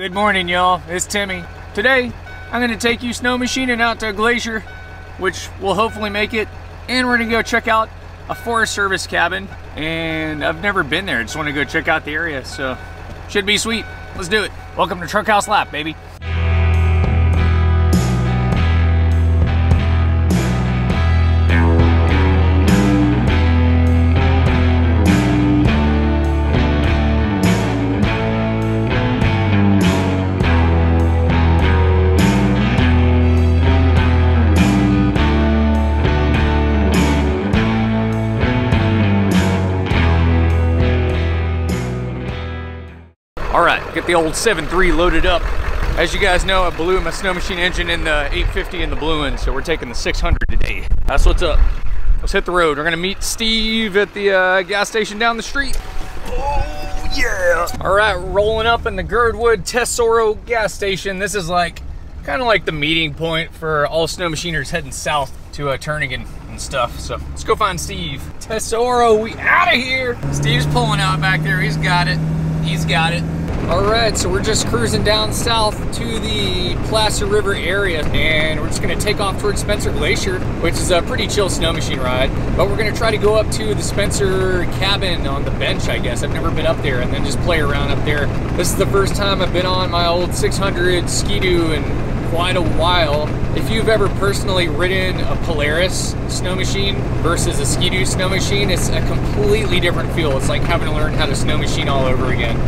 Good morning, y'all. It's Timmy. Today, I'm gonna take you snow machining out to a Glacier, which will hopefully make it, and we're gonna go check out a Forest Service cabin. And I've never been there. Just want to go check out the area, so should be sweet. Let's do it. Welcome to Truck House Life, baby. The old 7.3 loaded up. As you guys know, I blew my snow machine engine in the 850 in the blue one, so we're taking the 600 today. That's what's up. Let's hit the road. We're gonna meet Steve at the uh, gas station down the street. Oh yeah! All right, rolling up in the Girdwood Tesoro gas station. This is like, kind of like the meeting point for all snow machiners heading south to uh, Turnagain and stuff. So let's go find Steve. Tesoro, we out of here. Steve's pulling out back there. He's got it. He's got it. All right, so we're just cruising down south to the Placer River area, and we're just gonna take off towards Spencer Glacier, which is a pretty chill snow machine ride. But we're gonna try to go up to the Spencer cabin on the bench, I guess. I've never been up there, and then just play around up there. This is the first time I've been on my old 600 Ski-Doo in quite a while. If you've ever personally ridden a Polaris snow machine versus a Ski-Doo snow machine, it's a completely different feel. It's like having to learn how to snow machine all over again.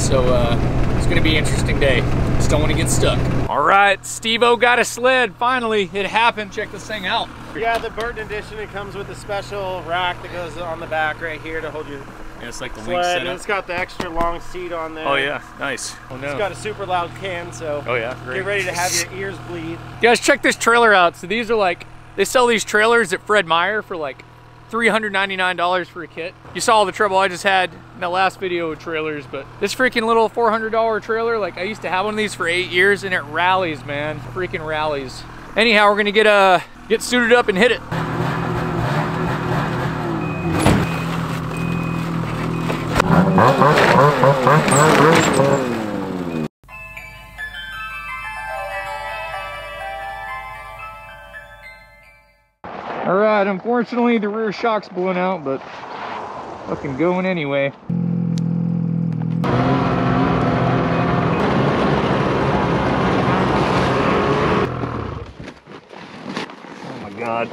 So uh, it's gonna be an interesting day. Just don't want to get stuck. All right, Steve-O got a sled. Finally, it happened. Check this thing out. Yeah, the Burton edition, it comes with a special rack that goes on the back right here to hold your Yeah, it's like the link sled. And setup. it's got the extra long seat on there. Oh yeah, nice. Oh no. It's got a super loud can, so oh yeah, great. get ready to have your ears bleed. Guys, check this trailer out. So these are like, they sell these trailers at Fred Meyer for like $399 for a kit. You saw all the trouble I just had in that last video with trailers, but this freaking little $400 trailer, like I used to have one of these for eight years and it rallies, man. Freaking rallies. Anyhow, we're gonna get uh, get suited up and hit it. All right, unfortunately the rear shock's blown out, but fucking going anyway. Oh my God.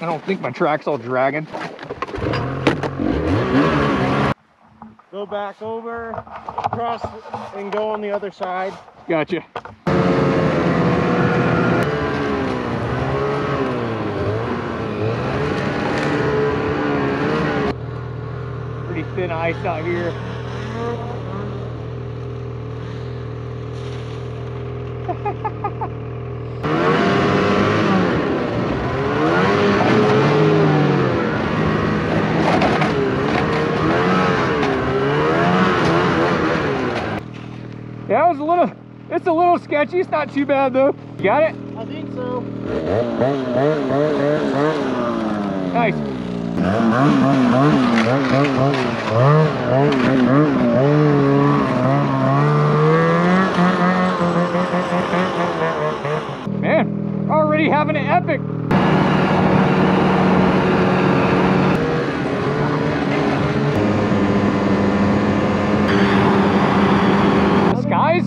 I don't think my track's all dragging. Go back over, cross, and go on the other side. Gotcha. Thin ice out here. Yeah, it was a little, it's a little sketchy. It's not too bad though. You got it? I think so. Nice. Man, already having an epic.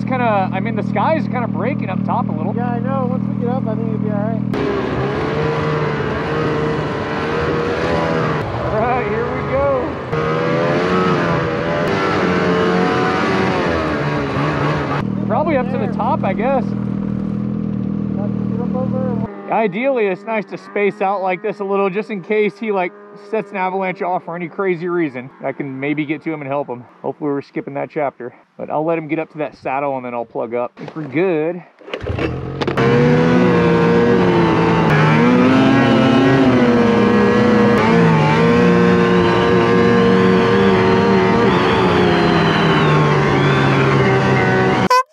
Kind of, I mean, the sky's kind of breaking up top a little. Yeah, I know. Once we get up, I think it'll be all right. All right, here we go. Probably up to the top, I guess. Ideally, it's nice to space out like this a little just in case he like sets an avalanche off for any crazy reason. I can maybe get to him and help him. Hopefully we're skipping that chapter. But I'll let him get up to that saddle and then I'll plug up. If we're good.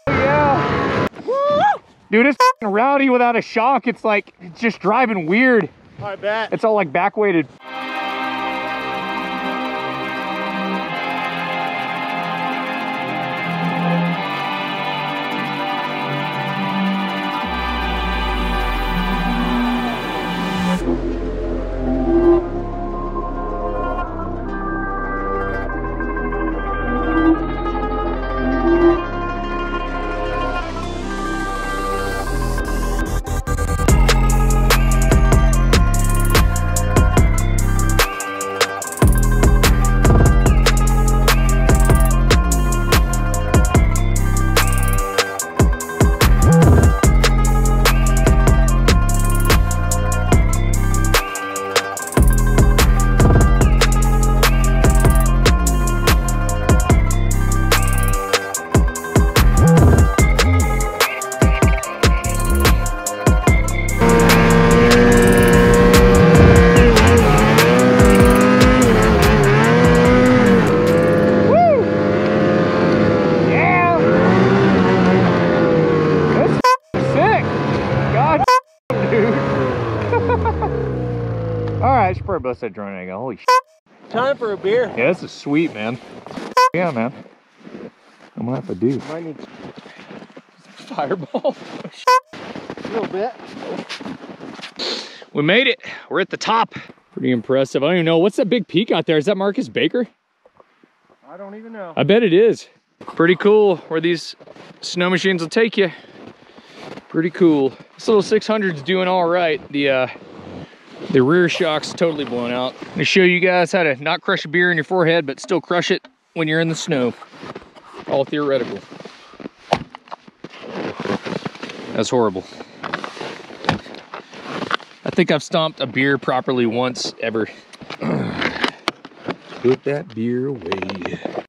Yeah. Dude, it's rowdy without a shock. It's like it's just driving weird. I bet. It's all like back weighted. Probably bust that drone and Holy go, holy Time for a beer. Yeah, this is sweet, man. Yeah, man. I'm gonna have to do. Might need Fireball. a little bit. We made it. We're at the top. Pretty impressive. I don't even know. What's that big peak out there? Is that Marcus Baker? I don't even know. I bet it is. Pretty cool where these snow machines will take you. Pretty cool. This little 600's doing all right. The uh, the rear shock's totally blown out. I'm gonna show you guys how to not crush a beer in your forehead, but still crush it when you're in the snow. All theoretical. That's horrible. I think I've stomped a beer properly once ever. Put that beer away.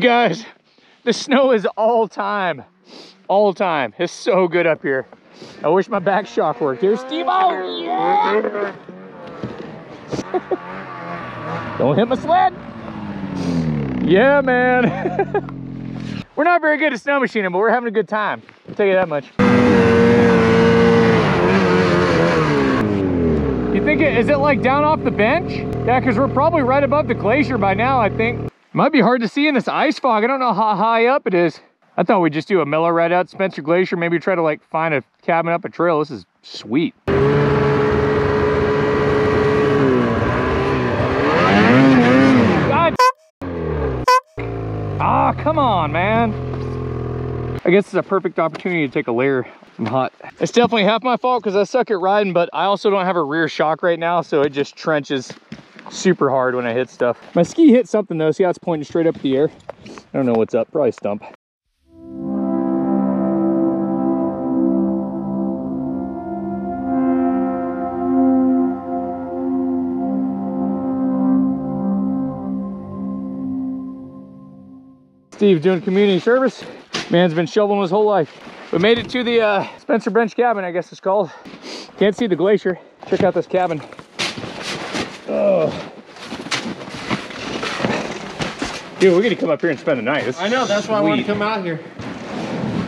You guys, the snow is all time. All time. It's so good up here. I wish my back shock worked. Here's Steve. Oh, yeah. Don't hit my sled. Yeah, man. we're not very good at snow machining, but we're having a good time. I'll tell you that much. You think it, is it like down off the bench? Yeah, because we're probably right above the glacier by now, I think. Might be hard to see in this ice fog. I don't know how high up it is. I thought we'd just do a mellow ride out Spencer Glacier, maybe try to like find a cabin up a trail. This is sweet. God. Ah, come on, man. I guess it's a perfect opportunity to take a layer. I'm hot. It's definitely half my fault because I suck at riding, but I also don't have a rear shock right now, so it just trenches super hard when I hit stuff. My ski hit something though. See how it's pointing straight up the air? I don't know what's up. Probably stump. Steve doing community service. Man's been shoveling his whole life. We made it to the uh, Spencer Bench cabin, I guess it's called. Can't see the glacier. Check out this cabin. Oh. Dude, we're gonna come up here and spend the night. This I know, that's why I want to come out here.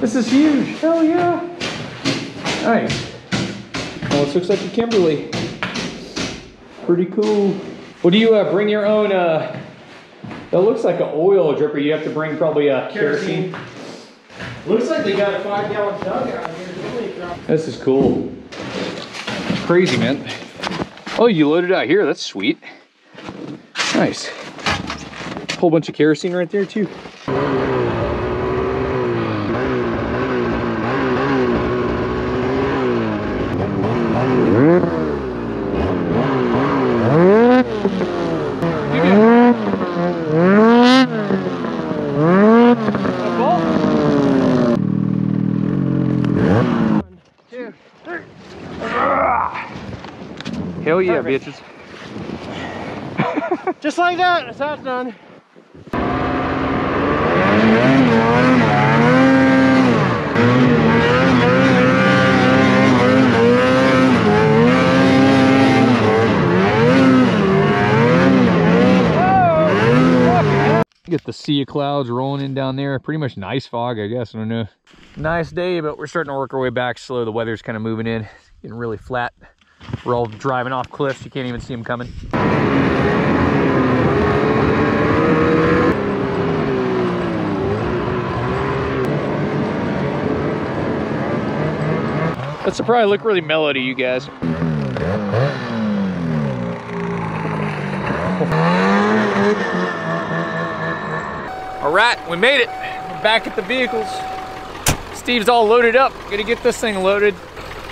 This is huge. Hell yeah. Nice. Almost looks like a Kimberly. Pretty cool. Well, do you uh, bring your own? Uh, that looks like an oil dripper. You have to bring probably uh, kerosene. Looks like they got a five gallon jug out here. This is cool. Crazy, man. Oh, you loaded out here. That's sweet. Nice. Whole bunch of kerosene right there, too. That, that's how done. Get the sea of clouds rolling in down there. Pretty much nice fog, I guess. I don't know. Nice day, but we're starting to work our way back slow. The weather's kind of moving in, It's getting really flat. We're all driving off cliffs. You can't even see them coming. Will probably look really mellow to you guys. All right, we made it. We're back at the vehicles. Steve's all loaded up. Gonna get this thing loaded.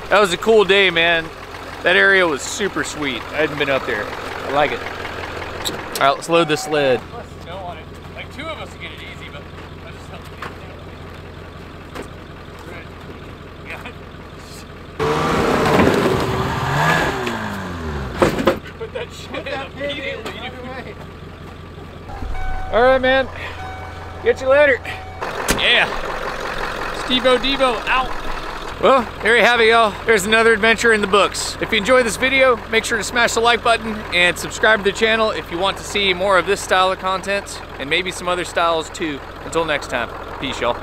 That was a cool day, man. That area was super sweet. I hadn't been up there. I like it. All right, let's load this sled. Less snow on it. Like two of us get it easy, but I just helped get it Put that shit in immediately. dude. All right, man. Get you later. Yeah. Stevo Devo out. Well, there you have it, y'all. There's another adventure in the books. If you enjoyed this video, make sure to smash the like button and subscribe to the channel if you want to see more of this style of content and maybe some other styles too. Until next time, peace, y'all.